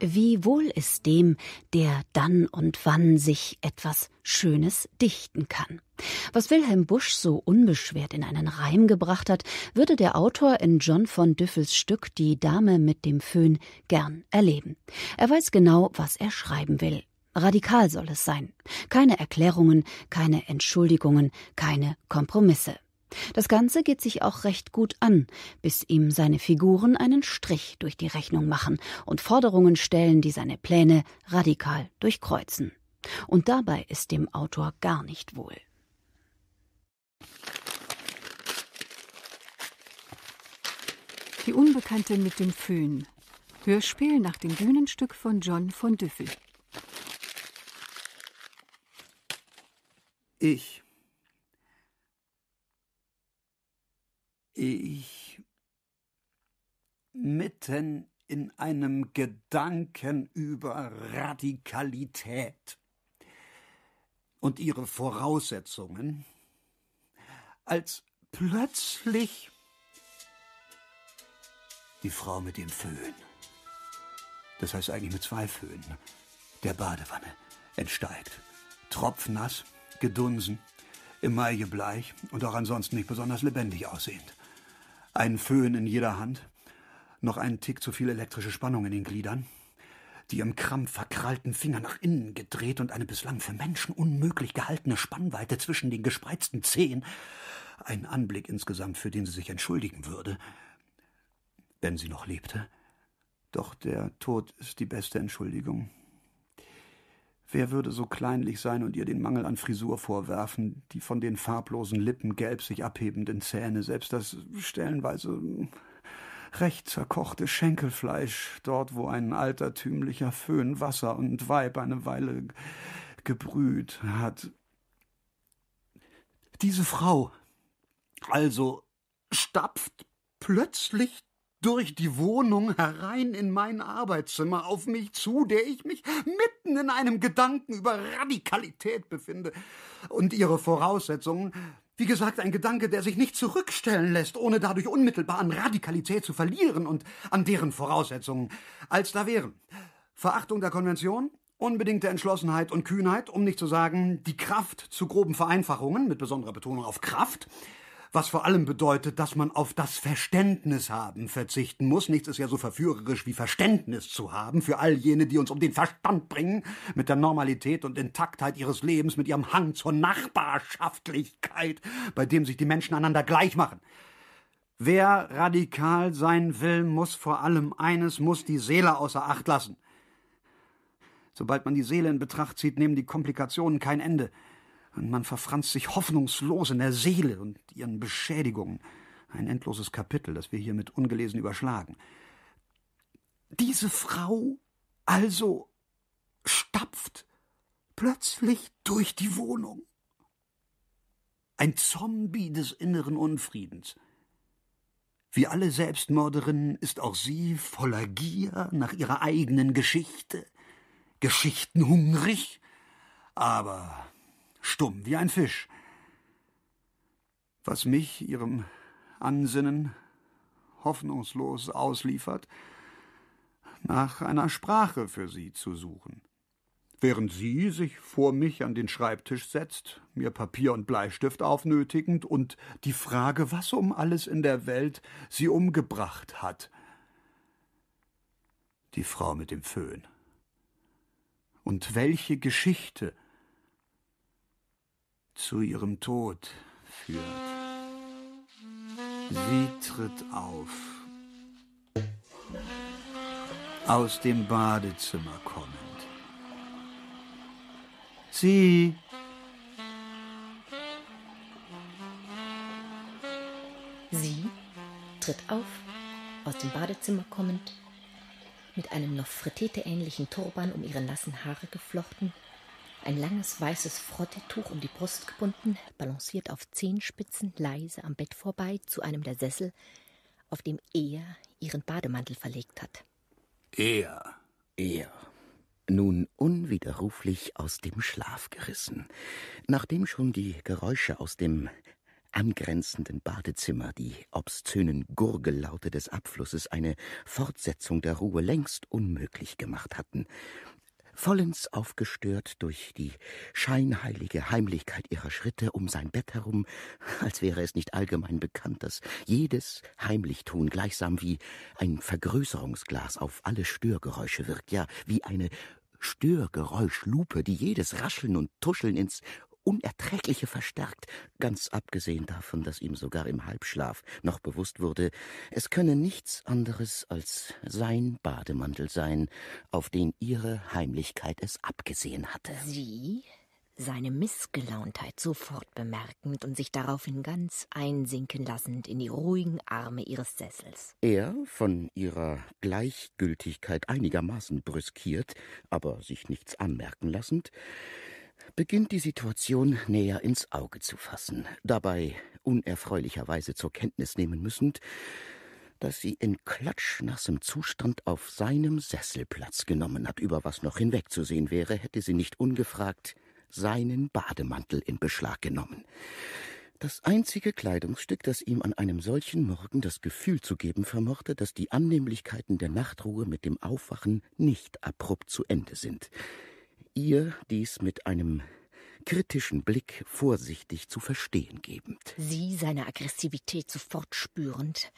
Wie wohl ist dem, der dann und wann sich etwas Schönes dichten kann. Was Wilhelm Busch so unbeschwert in einen Reim gebracht hat, würde der Autor in John von Düffels Stück Die Dame mit dem Föhn gern erleben. Er weiß genau, was er schreiben will. Radikal soll es sein. Keine Erklärungen, keine Entschuldigungen, keine Kompromisse. Das Ganze geht sich auch recht gut an, bis ihm seine Figuren einen Strich durch die Rechnung machen und Forderungen stellen, die seine Pläne radikal durchkreuzen. Und dabei ist dem Autor gar nicht wohl. Die Unbekannte mit dem Föhn. Hörspiel nach dem Bühnenstück von John von Düffel. Ich ich mitten in einem Gedanken über Radikalität und ihre Voraussetzungen, als plötzlich die Frau mit dem Föhn, das heißt eigentlich mit zwei Föhnen, der Badewanne entsteigt, tropfnass, gedunsen, emaillebleich und auch ansonsten nicht besonders lebendig aussehend. Ein Föhn in jeder Hand, noch einen Tick zu viel elektrische Spannung in den Gliedern, die im Krampf verkrallten Finger nach innen gedreht und eine bislang für Menschen unmöglich gehaltene Spannweite zwischen den gespreizten Zehen. Ein Anblick insgesamt, für den sie sich entschuldigen würde, wenn sie noch lebte. Doch der Tod ist die beste Entschuldigung. Wer würde so kleinlich sein und ihr den Mangel an Frisur vorwerfen, die von den farblosen Lippen gelb sich abhebenden Zähne, selbst das stellenweise recht zerkochte Schenkelfleisch, dort wo ein altertümlicher Föhn Wasser und Weib eine Weile gebrüht hat. Diese Frau also stapft plötzlich durch die Wohnung herein in mein Arbeitszimmer auf mich zu, der ich mich mitten in einem Gedanken über Radikalität befinde. Und ihre Voraussetzungen, wie gesagt, ein Gedanke, der sich nicht zurückstellen lässt, ohne dadurch unmittelbar an Radikalität zu verlieren und an deren Voraussetzungen, als da wären. Verachtung der Konvention, unbedingte Entschlossenheit und Kühnheit, um nicht zu sagen die Kraft zu groben Vereinfachungen, mit besonderer Betonung auf Kraft, was vor allem bedeutet, dass man auf das Verständnis haben verzichten muss. Nichts ist ja so verführerisch wie Verständnis zu haben für all jene, die uns um den Verstand bringen, mit der Normalität und Intaktheit ihres Lebens, mit ihrem Hang zur Nachbarschaftlichkeit, bei dem sich die Menschen einander gleich machen. Wer radikal sein will, muss vor allem eines, muss die Seele außer Acht lassen. Sobald man die Seele in Betracht zieht, nehmen die Komplikationen kein Ende und man verfranst sich hoffnungslos in der Seele und ihren Beschädigungen. Ein endloses Kapitel, das wir hiermit ungelesen überschlagen. Diese Frau also stapft plötzlich durch die Wohnung. Ein Zombie des inneren Unfriedens. Wie alle Selbstmörderinnen ist auch sie voller Gier nach ihrer eigenen Geschichte, geschichtenhungrig, aber stumm wie ein Fisch. Was mich ihrem Ansinnen hoffnungslos ausliefert, nach einer Sprache für sie zu suchen. Während sie sich vor mich an den Schreibtisch setzt, mir Papier und Bleistift aufnötigend und die Frage, was um alles in der Welt sie umgebracht hat. Die Frau mit dem Föhn. Und welche Geschichte zu ihrem Tod führt. Sie tritt auf. Aus dem Badezimmer kommend. Sie Sie tritt auf, aus dem Badezimmer kommend, mit einem noch Frittete-ähnlichen Turban um ihre nassen Haare geflochten, ein langes weißes Frottetuch um die Brust gebunden, balanciert auf Zehenspitzen leise am Bett vorbei zu einem der Sessel, auf dem er ihren Bademantel verlegt hat. Er. Er. Nun unwiderruflich aus dem Schlaf gerissen, nachdem schon die Geräusche aus dem angrenzenden Badezimmer die obszönen Gurgellaute des Abflusses eine Fortsetzung der Ruhe längst unmöglich gemacht hatten vollends aufgestört durch die scheinheilige Heimlichkeit ihrer Schritte um sein Bett herum, als wäre es nicht allgemein bekannt, dass jedes Heimlichtun gleichsam wie ein Vergrößerungsglas auf alle Störgeräusche wirkt, ja wie eine Störgeräuschlupe, die jedes Rascheln und Tuscheln ins Unerträgliche verstärkt, ganz abgesehen davon, dass ihm sogar im Halbschlaf noch bewusst wurde, es könne nichts anderes als sein Bademantel sein, auf den ihre Heimlichkeit es abgesehen hatte. Sie, seine Missgelauntheit sofort bemerkend und sich daraufhin ganz einsinken lassend in die ruhigen Arme ihres Sessels. Er, von ihrer Gleichgültigkeit einigermaßen brüskiert, aber sich nichts anmerken lassend, beginnt die Situation näher ins Auge zu fassen, dabei unerfreulicherweise zur Kenntnis nehmen müssend, dass sie in klatschnassem Zustand auf seinem Sessel Platz genommen hat, über was noch hinwegzusehen wäre, hätte sie nicht ungefragt seinen Bademantel in Beschlag genommen. Das einzige Kleidungsstück, das ihm an einem solchen Morgen das Gefühl zu geben vermochte, dass die Annehmlichkeiten der Nachtruhe mit dem Aufwachen nicht abrupt zu Ende sind ihr dies mit einem kritischen Blick vorsichtig zu verstehen gebend. Sie seine Aggressivität sofort spürend,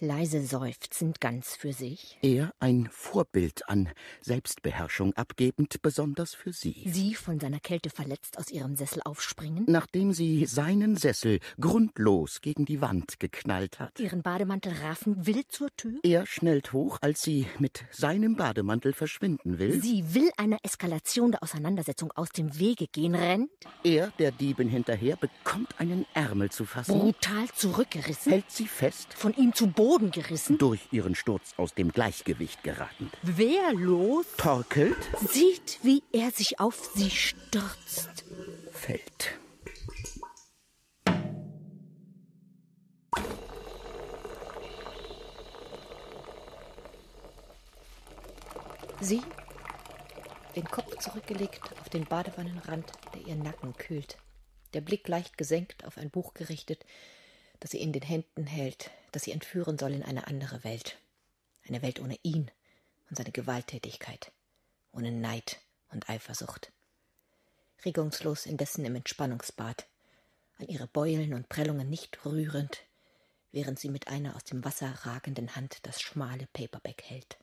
leise seufzend ganz für sich. Er ein Vorbild an Selbstbeherrschung abgebend, besonders für sie. Sie von seiner Kälte verletzt aus ihrem Sessel aufspringen. Nachdem sie seinen Sessel grundlos gegen die Wand geknallt hat. Ihren Bademantel raffen will zur Tür. Er schnellt hoch, als sie mit seinem Bademantel verschwinden will. Sie will einer Eskalation der Auseinandersetzung aus dem Wege gehen, rennt. Er, der Diebin hinterher, bekommt einen Ärmel zu fassen. Brutal zurückgerissen. Hält sie fest. Von ihm zu Boden Boden gerissen? Durch ihren Sturz aus dem Gleichgewicht geraten. Wehrlos? Torkelt? Sieht, wie er sich auf sie stürzt. Fällt. Sie, den Kopf zurückgelegt auf den Badewannenrand, der ihr Nacken kühlt, der Blick leicht gesenkt auf ein Buch gerichtet, das sie in den Händen hält, das sie entführen soll in eine andere Welt. Eine Welt ohne ihn und seine Gewalttätigkeit, ohne Neid und Eifersucht. Regungslos indessen im Entspannungsbad, an ihre Beulen und Prellungen nicht rührend, während sie mit einer aus dem Wasser ragenden Hand das schmale Paperback hält.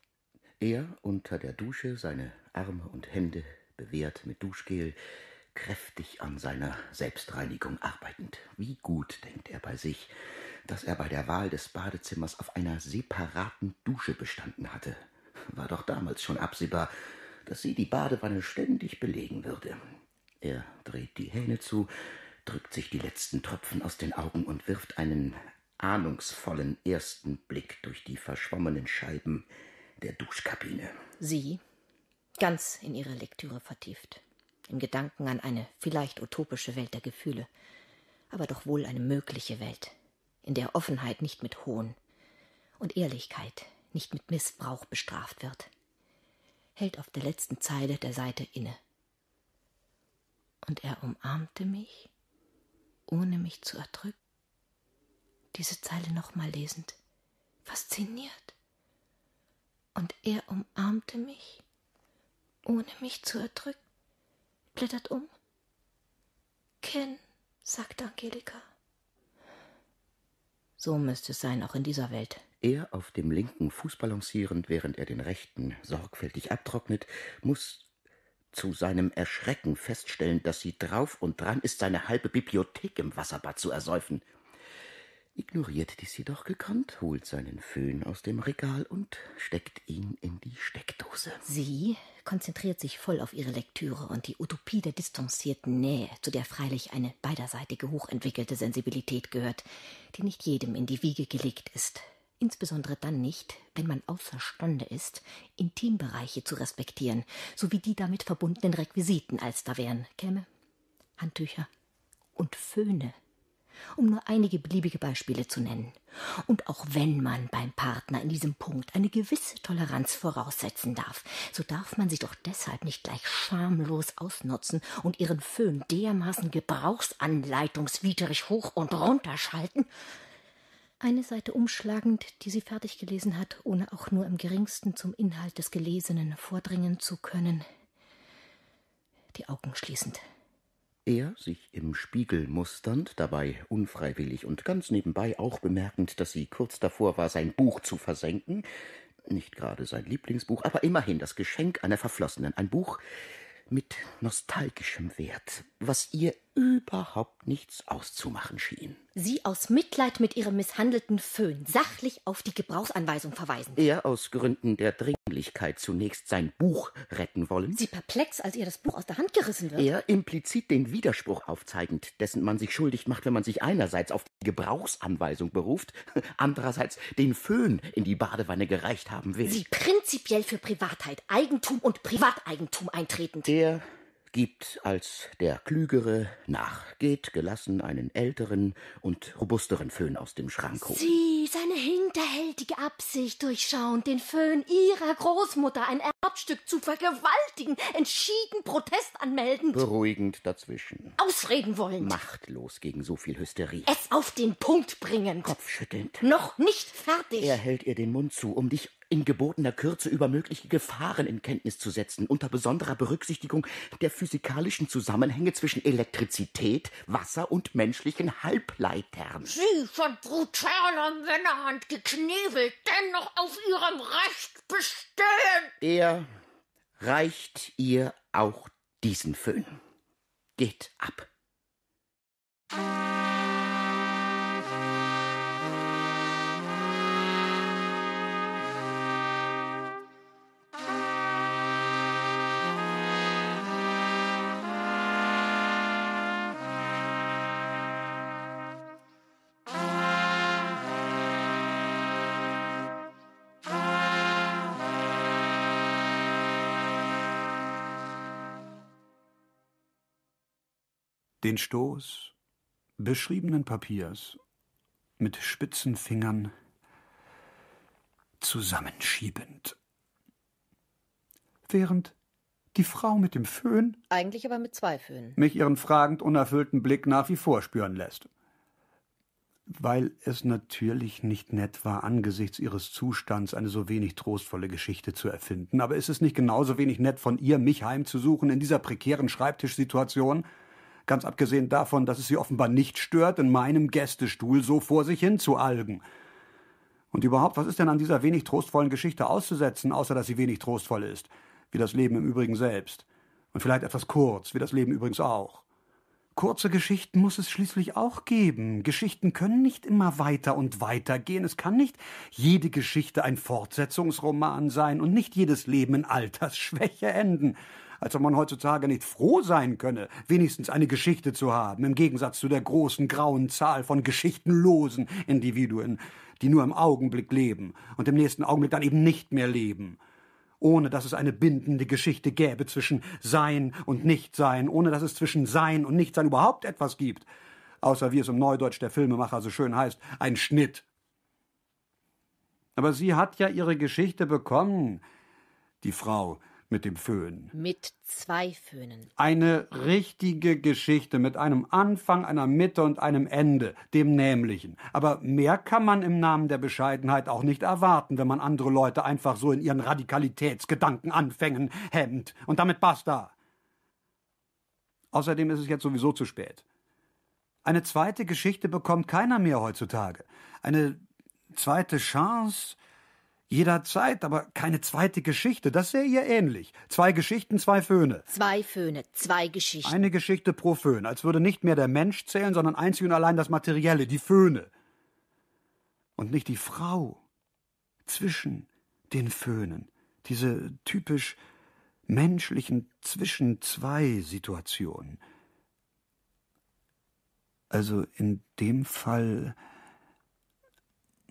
Er unter der Dusche, seine Arme und Hände bewehrt mit Duschgel, kräftig an seiner Selbstreinigung arbeitend. Wie gut, denkt er bei sich, dass er bei der Wahl des Badezimmers auf einer separaten Dusche bestanden hatte. War doch damals schon absehbar, dass sie die Badewanne ständig belegen würde. Er dreht die Hähne zu, drückt sich die letzten Tropfen aus den Augen und wirft einen ahnungsvollen ersten Blick durch die verschwommenen Scheiben der Duschkabine. Sie, ganz in ihre Lektüre vertieft in Gedanken an eine vielleicht utopische Welt der Gefühle, aber doch wohl eine mögliche Welt, in der Offenheit nicht mit Hohn und Ehrlichkeit nicht mit Missbrauch bestraft wird, hält auf der letzten Zeile der Seite inne. Und er umarmte mich, ohne mich zu erdrücken. Diese Zeile nochmal lesend, fasziniert. Und er umarmte mich, ohne mich zu erdrücken blättert um. Ken, sagt Angelika. So müsste es sein, auch in dieser Welt. Er, auf dem linken Fuß balancierend, während er den rechten sorgfältig abtrocknet, muss zu seinem Erschrecken feststellen, dass sie drauf und dran ist, seine halbe Bibliothek im Wasserbad zu ersäufen ignoriert dies jedoch gekonnt, holt seinen Föhn aus dem Regal und steckt ihn in die Steckdose. Sie konzentriert sich voll auf ihre Lektüre und die Utopie der distanzierten Nähe, zu der freilich eine beiderseitige hochentwickelte Sensibilität gehört, die nicht jedem in die Wiege gelegt ist. Insbesondere dann nicht, wenn man außerstande ist, Intimbereiche zu respektieren, sowie die damit verbundenen Requisiten als da wären, käme Handtücher und Föhne um nur einige beliebige Beispiele zu nennen. Und auch wenn man beim Partner in diesem Punkt eine gewisse Toleranz voraussetzen darf, so darf man sie doch deshalb nicht gleich schamlos ausnutzen und ihren Föhn dermaßen gebrauchsanleitungswidrig hoch und runter schalten. Eine Seite umschlagend, die sie fertig gelesen hat, ohne auch nur im geringsten zum Inhalt des Gelesenen vordringen zu können. Die Augen schließend. Er, sich im Spiegel musternd, dabei unfreiwillig und ganz nebenbei auch bemerkend, dass sie kurz davor war, sein Buch zu versenken, nicht gerade sein Lieblingsbuch, aber immerhin das Geschenk einer Verflossenen, ein Buch mit nostalgischem Wert, was ihr überhaupt nichts auszumachen schien. Sie aus Mitleid mit ihrem misshandelten Föhn sachlich auf die Gebrauchsanweisung verweisen. Er aus Gründen der Dringlichkeit zunächst sein Buch retten wollen. Sie perplex, als ihr das Buch aus der Hand gerissen wird. Er implizit den Widerspruch aufzeigend, dessen man sich schuldig macht, wenn man sich einerseits auf die Gebrauchsanweisung beruft, andererseits den Föhn in die Badewanne gereicht haben will. Sie prinzipiell für Privatheit, Eigentum und Privateigentum eintretend. Er gibt als der Klügere nach, geht gelassen einen älteren und robusteren Föhn aus dem Schrank holen. Sie, seine hinterhältige Absicht durchschauend, den Föhn ihrer Großmutter, ein Erbstück zu vergewaltigen, entschieden Protest anmelden. Beruhigend dazwischen. Ausreden wollen. Machtlos gegen so viel Hysterie. Es auf den Punkt bringend. Kopfschüttelnd. Noch nicht fertig. Er hält ihr den Mund zu, um dich in gebotener Kürze über mögliche Gefahren in Kenntnis zu setzen, unter besonderer Berücksichtigung der physikalischen Zusammenhänge zwischen Elektrizität, Wasser und menschlichen Halbleitern. Sie von brutaler Männerhand geknebelt, dennoch auf ihrem Recht bestehen. Er reicht ihr auch diesen Föhn. Geht ab. Den Stoß beschriebenen Papiers mit spitzen Fingern zusammenschiebend. Während die Frau mit dem Föhn Eigentlich aber mit zwei Föhnen. mich ihren fragend unerfüllten Blick nach wie vor spüren lässt. Weil es natürlich nicht nett war, angesichts ihres Zustands eine so wenig trostvolle Geschichte zu erfinden. Aber ist es nicht genauso wenig nett von ihr, mich heimzusuchen in dieser prekären Schreibtischsituation? Ganz abgesehen davon, dass es sie offenbar nicht stört, in meinem Gästestuhl so vor sich hin zu algen. Und überhaupt, was ist denn an dieser wenig trostvollen Geschichte auszusetzen, außer dass sie wenig trostvoll ist, wie das Leben im Übrigen selbst. Und vielleicht etwas kurz, wie das Leben übrigens auch. Kurze Geschichten muss es schließlich auch geben. Geschichten können nicht immer weiter und weiter gehen. Es kann nicht jede Geschichte ein Fortsetzungsroman sein und nicht jedes Leben in Altersschwäche enden als ob man heutzutage nicht froh sein könne, wenigstens eine Geschichte zu haben, im Gegensatz zu der großen grauen Zahl von geschichtenlosen Individuen, die nur im Augenblick leben und im nächsten Augenblick dann eben nicht mehr leben ohne dass es eine bindende Geschichte gäbe zwischen Sein und Nichtsein, ohne dass es zwischen Sein und Nichtsein überhaupt etwas gibt, außer wie es im Neudeutsch der Filmemacher so schön heißt, ein Schnitt. Aber sie hat ja ihre Geschichte bekommen, die Frau, mit dem Föhn. Mit zwei Föhnen. Eine richtige Geschichte mit einem Anfang, einer Mitte und einem Ende, dem nämlichen. Aber mehr kann man im Namen der Bescheidenheit auch nicht erwarten, wenn man andere Leute einfach so in ihren Radikalitätsgedanken anfängen hemmt. Und damit basta. Außerdem ist es jetzt sowieso zu spät. Eine zweite Geschichte bekommt keiner mehr heutzutage. Eine zweite Chance Jederzeit, aber keine zweite Geschichte. Das sähe ihr ähnlich. Zwei Geschichten, zwei Föhne. Zwei Föhne, zwei Geschichten. Eine Geschichte pro Föhn, als würde nicht mehr der Mensch zählen, sondern einzig und allein das Materielle, die Föhne. Und nicht die Frau zwischen den Föhnen. Diese typisch menschlichen zwischen zwei Situationen. Also in dem Fall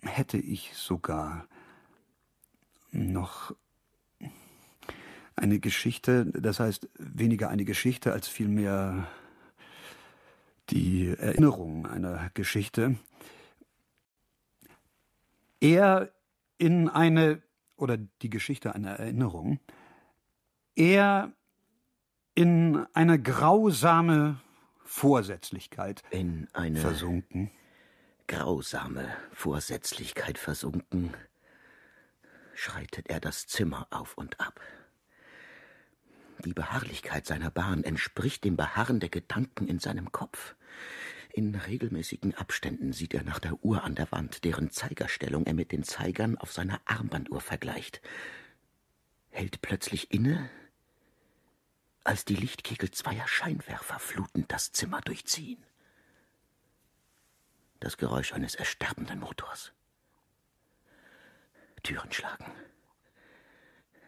hätte ich sogar noch eine Geschichte, das heißt weniger eine Geschichte als vielmehr die Erinnerung einer Geschichte. Er in eine, oder die Geschichte einer Erinnerung, er in eine grausame Vorsätzlichkeit in eine versunken. Grausame Vorsätzlichkeit versunken, schreitet er das Zimmer auf und ab. Die Beharrlichkeit seiner Bahn entspricht dem Beharren der Gedanken in seinem Kopf. In regelmäßigen Abständen sieht er nach der Uhr an der Wand, deren Zeigerstellung er mit den Zeigern auf seiner Armbanduhr vergleicht, hält plötzlich inne, als die Lichtkegel zweier Scheinwerfer flutend das Zimmer durchziehen. Das Geräusch eines ersterbenden Motors. Türen schlagen.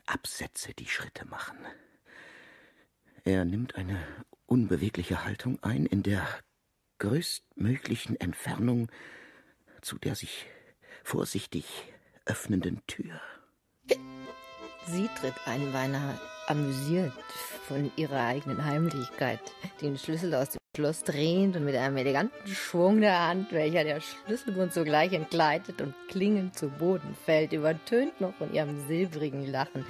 Absätze, die Schritte machen. Er nimmt eine unbewegliche Haltung ein, in der größtmöglichen Entfernung zu der sich vorsichtig öffnenden Tür. Sie tritt ein, beinahe amüsiert von ihrer eigenen Heimlichkeit, den Schlüssel aus dem Schloss drehend und mit einem eleganten Schwung der Hand, welcher der Schlüsselbund sogleich entgleitet und klingend zu Boden fällt, übertönt noch von ihrem silbrigen Lachen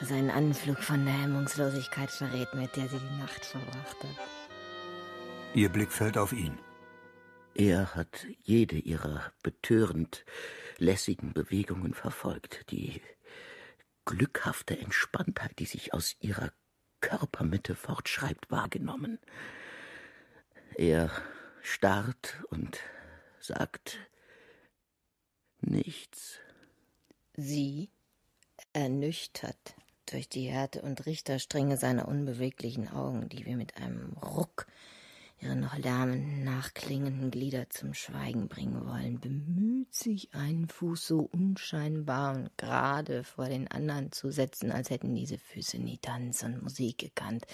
das einen Anflug von der Hemmungslosigkeit verrät, mit der sie die Nacht verbracht hat. Ihr Blick fällt auf ihn. Er hat jede ihrer betörend lässigen Bewegungen verfolgt, die glückhafte Entspanntheit, die sich aus ihrer Körpermitte fortschreibt, wahrgenommen. Er starrt und sagt nichts. Sie, ernüchtert, durch die Härte und Richterstrenge seiner unbeweglichen Augen, die wir mit einem Ruck ihre noch lärmenden, nachklingenden Glieder zum Schweigen bringen wollen, bemüht sich, einen Fuß so unscheinbar und gerade vor den anderen zu setzen, als hätten diese Füße nie Tanz und Musik gekannt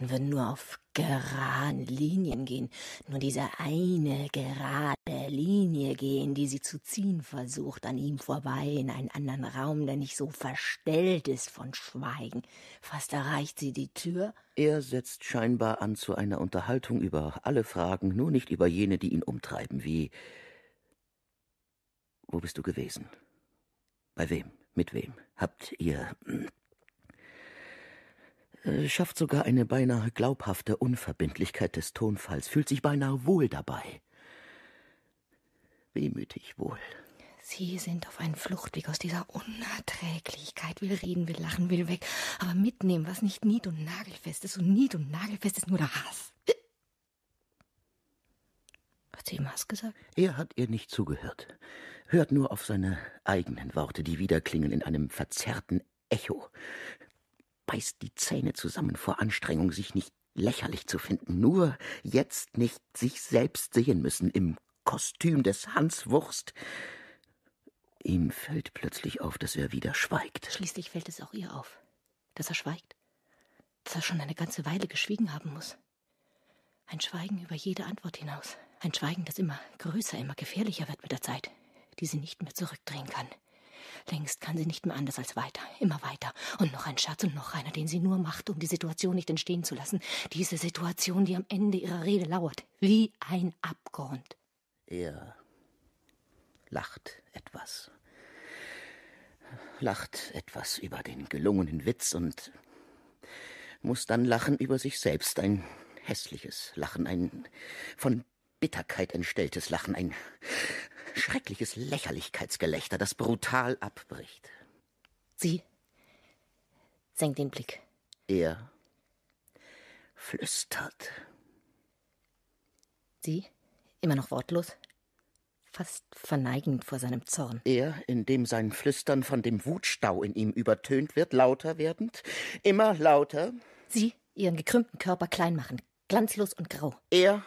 und würden nur auf geraden Linien gehen, nur diese eine gerade Linie gehen, die sie zu ziehen versucht, an ihm vorbei in einen anderen Raum, der nicht so verstellt ist von Schweigen. Fast erreicht sie die Tür. Er setzt scheinbar an zu einer Unterhaltung über alle Fragen, nur nicht über jene, die ihn umtreiben, wie Wo bist du gewesen? Bei wem? Mit wem? Habt ihr hm, schafft sogar eine beinahe glaubhafte Unverbindlichkeit des Tonfalls, fühlt sich beinahe wohl dabei. Wehmütig wohl. Sie sind auf einen Fluchtweg aus dieser Unerträglichkeit. Will reden, will lachen, will weg. Aber mitnehmen, was nicht nied- und nagelfest ist. Und nied- und nagelfest ist nur der Hass. Hat sie ihm Hass gesagt? Er hat ihr nicht zugehört. Hört nur auf seine eigenen Worte, die wiederklingen in einem verzerrten Echo beißt die Zähne zusammen vor Anstrengung, sich nicht lächerlich zu finden, nur jetzt nicht sich selbst sehen müssen im Kostüm des Hans Wurst. Ihm fällt plötzlich auf, dass er wieder schweigt. Schließlich fällt es auch ihr auf, dass er schweigt, dass er schon eine ganze Weile geschwiegen haben muss. Ein Schweigen über jede Antwort hinaus. Ein Schweigen, das immer größer, immer gefährlicher wird mit der Zeit, die sie nicht mehr zurückdrehen kann. Längst kann sie nicht mehr anders als weiter, immer weiter. Und noch ein Schatz und noch einer, den sie nur macht, um die Situation nicht entstehen zu lassen. Diese Situation, die am Ende ihrer Rede lauert, wie ein Abgrund. Er lacht etwas. Lacht etwas über den gelungenen Witz und muss dann lachen über sich selbst. Ein hässliches Lachen, ein von Bitterkeit entstelltes Lachen, ein schreckliches Lächerlichkeitsgelächter, das brutal abbricht. Sie senkt den Blick. Er flüstert. Sie, immer noch wortlos, fast verneigend vor seinem Zorn. Er, indem sein Flüstern von dem Wutstau in ihm übertönt wird, lauter werdend, immer lauter. Sie, ihren gekrümmten Körper klein machen, glanzlos und grau. Er,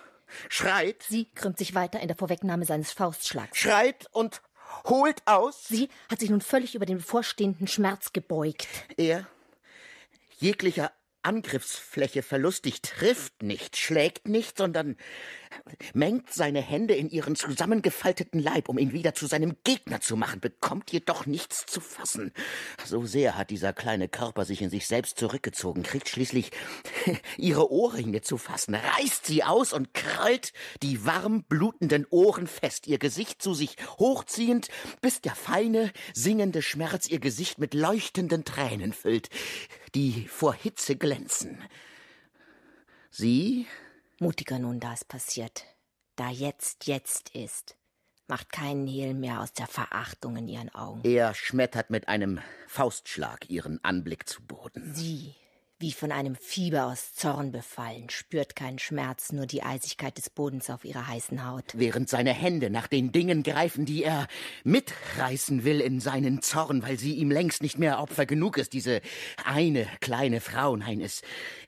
schreit. Sie krümmt sich weiter in der Vorwegnahme seines Faustschlags. Schreit und holt aus. Sie hat sich nun völlig über den bevorstehenden Schmerz gebeugt. Er, jeglicher Angriffsfläche verlustig, trifft nicht, schlägt nicht, sondern mengt seine Hände in ihren zusammengefalteten Leib, um ihn wieder zu seinem Gegner zu machen, bekommt jedoch nichts zu fassen. So sehr hat dieser kleine Körper sich in sich selbst zurückgezogen, kriegt schließlich ihre Ohrringe zu fassen, reißt sie aus und krallt die warm blutenden Ohren fest, ihr Gesicht zu sich hochziehend, bis der feine, singende Schmerz ihr Gesicht mit leuchtenden Tränen füllt, die vor Hitze glänzen. Sie Mutiger nun, da es passiert. Da jetzt jetzt ist. Macht keinen Hehl mehr aus der Verachtung in ihren Augen. Er schmettert mit einem Faustschlag ihren Anblick zu Boden. Sie wie von einem Fieber aus Zorn befallen, spürt keinen Schmerz, nur die Eisigkeit des Bodens auf ihrer heißen Haut. Während seine Hände nach den Dingen greifen, die er mitreißen will in seinen Zorn, weil sie ihm längst nicht mehr Opfer genug ist, diese eine kleine Frau, nein, es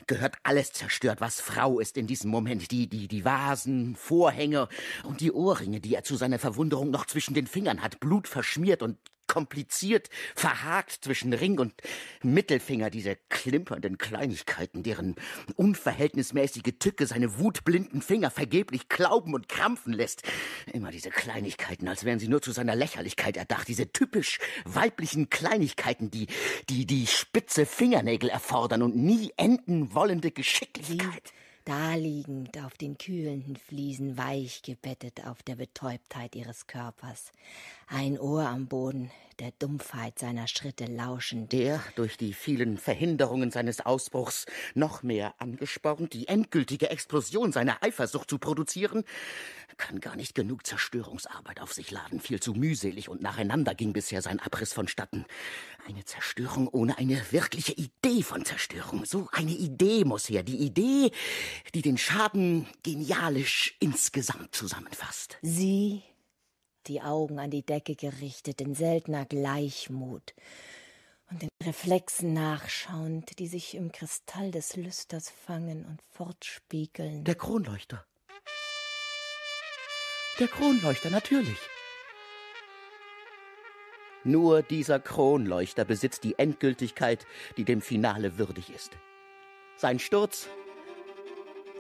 gehört alles zerstört, was Frau ist in diesem Moment. Die, die, die Vasen, Vorhänge und die Ohrringe, die er zu seiner Verwunderung noch zwischen den Fingern hat, blutverschmiert und kompliziert verhakt zwischen Ring und Mittelfinger, diese klimpernden Kleinigkeiten, deren unverhältnismäßige Tücke seine wutblinden Finger vergeblich klauben und krampfen lässt. Immer diese Kleinigkeiten, als wären sie nur zu seiner Lächerlichkeit erdacht, diese typisch weiblichen Kleinigkeiten, die, die, die spitze Fingernägel erfordern und nie enden wollende Geschicklichkeit. Da liegend auf den kühlenden Fliesen, weich gebettet auf der Betäubtheit ihres Körpers, ein Ohr am Boden, der Dumpfheit seiner Schritte lauschend. Der, durch die vielen Verhinderungen seines Ausbruchs noch mehr angespornt, die endgültige Explosion seiner Eifersucht zu produzieren, kann gar nicht genug Zerstörungsarbeit auf sich laden. Viel zu mühselig und nacheinander ging bisher sein Abriss vonstatten. Eine Zerstörung ohne eine wirkliche Idee von Zerstörung. So eine Idee muss her. Die Idee, die den Schaden genialisch insgesamt zusammenfasst. Sie, die Augen an die Decke gerichtet, in seltener Gleichmut und den Reflexen nachschauend, die sich im Kristall des Lüsters fangen und fortspiegeln. Der Kronleuchter. Der Kronleuchter, natürlich. Nur dieser Kronleuchter besitzt die Endgültigkeit, die dem Finale würdig ist. Sein Sturz,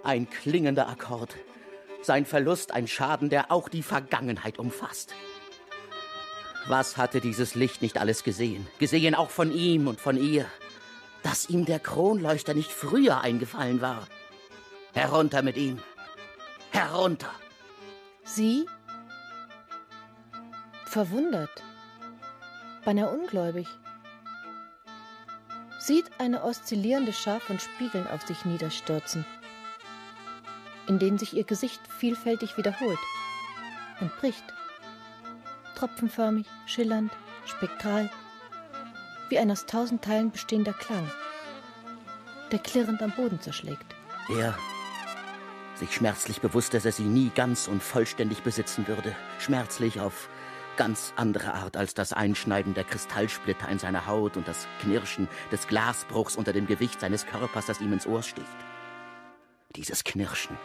ein klingender Akkord, sein Verlust ein Schaden, der auch die Vergangenheit umfasst. Was hatte dieses Licht nicht alles gesehen? Gesehen auch von ihm und von ihr. Dass ihm der Kronleuchter nicht früher eingefallen war. Herunter mit ihm. Herunter. Sie? Verwundert. Beinahe ungläubig. Sieht eine oszillierende Schar von Spiegeln auf sich niederstürzen in denen sich ihr Gesicht vielfältig wiederholt und bricht. Tropfenförmig, schillernd, spektral, wie ein aus tausend Teilen bestehender Klang, der klirrend am Boden zerschlägt. Er, sich schmerzlich bewusst, dass er sie nie ganz und vollständig besitzen würde, schmerzlich auf ganz andere Art als das Einschneiden der Kristallsplitter in seiner Haut und das Knirschen des Glasbruchs unter dem Gewicht seines Körpers, das ihm ins Ohr sticht. Dieses Knirschen.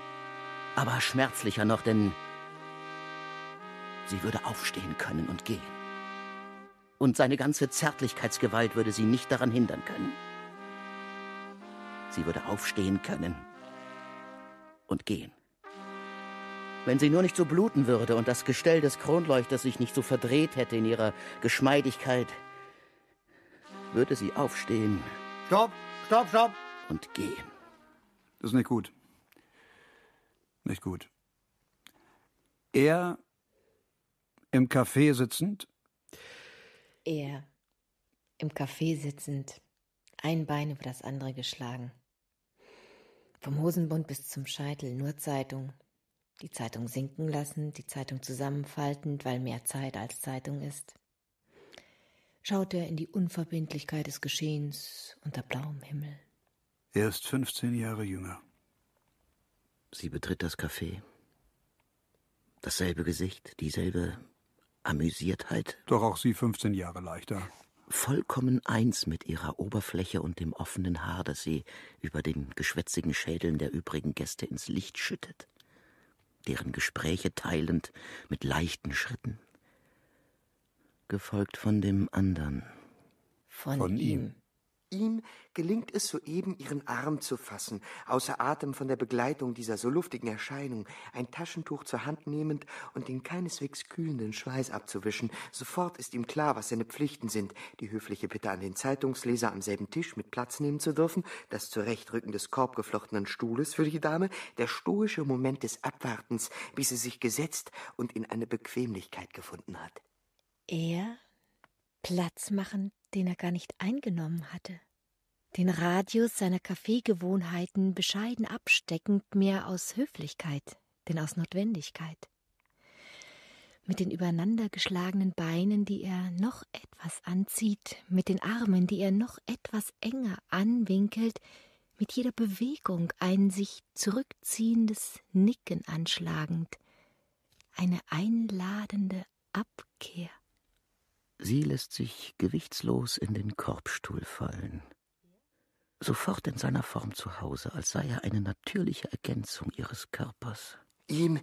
Aber schmerzlicher noch, denn sie würde aufstehen können und gehen. Und seine ganze Zärtlichkeitsgewalt würde sie nicht daran hindern können. Sie würde aufstehen können und gehen. Wenn sie nur nicht so bluten würde und das Gestell des Kronleuchters sich nicht so verdreht hätte in ihrer Geschmeidigkeit, würde sie aufstehen. Stopp, stopp, stopp! Und gehen. Das ist nicht gut. Nicht gut. Er im Café sitzend? Er im Café sitzend, ein Bein über das andere geschlagen. Vom Hosenbund bis zum Scheitel nur Zeitung. Die Zeitung sinken lassen, die Zeitung zusammenfaltend, weil mehr Zeit als Zeitung ist. Schaut er in die Unverbindlichkeit des Geschehens unter blauem Himmel. Er ist 15 Jahre jünger. Sie betritt das Café. Dasselbe Gesicht, dieselbe Amüsiertheit. Doch auch sie 15 Jahre leichter. Vollkommen eins mit ihrer Oberfläche und dem offenen Haar, das sie über den geschwätzigen Schädeln der übrigen Gäste ins Licht schüttet, deren Gespräche teilend mit leichten Schritten. Gefolgt von dem anderen. Von, von ihm. ihm. Ihm gelingt es soeben, ihren Arm zu fassen, außer Atem von der Begleitung dieser so luftigen Erscheinung, ein Taschentuch zur Hand nehmend und den keineswegs kühlenden Schweiß abzuwischen. Sofort ist ihm klar, was seine Pflichten sind. Die höfliche Bitte an den Zeitungsleser am selben Tisch mit Platz nehmen zu dürfen, das Zurechtrücken des korbgeflochtenen Stuhles für die Dame, der stoische Moment des Abwartens, bis sie sich gesetzt und in eine Bequemlichkeit gefunden hat. Er Platz machen, den er gar nicht eingenommen hatte. Den Radius seiner Kaffeegewohnheiten bescheiden absteckend, mehr aus Höflichkeit, denn aus Notwendigkeit. Mit den übereinandergeschlagenen Beinen, die er noch etwas anzieht, mit den Armen, die er noch etwas enger anwinkelt, mit jeder Bewegung ein sich zurückziehendes Nicken anschlagend, eine einladende Abkehr. Sie lässt sich gewichtslos in den Korbstuhl fallen. Sofort in seiner Form zu Hause, als sei er eine natürliche Ergänzung ihres Körpers. Ihm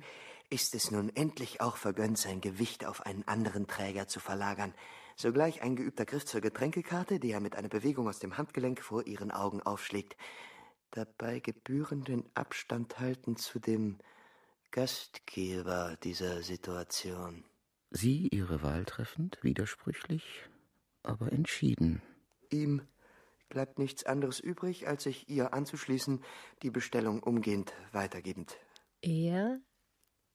ist es nun endlich auch vergönnt, sein Gewicht auf einen anderen Träger zu verlagern. Sogleich ein geübter Griff zur Getränkekarte, die er mit einer Bewegung aus dem Handgelenk vor ihren Augen aufschlägt. Dabei gebührenden Abstand halten zu dem Gastgeber dieser Situation. Sie ihre Wahl treffend, widersprüchlich, aber entschieden. Ihm bleibt nichts anderes übrig, als sich ihr anzuschließen, die Bestellung umgehend weitergebend. Er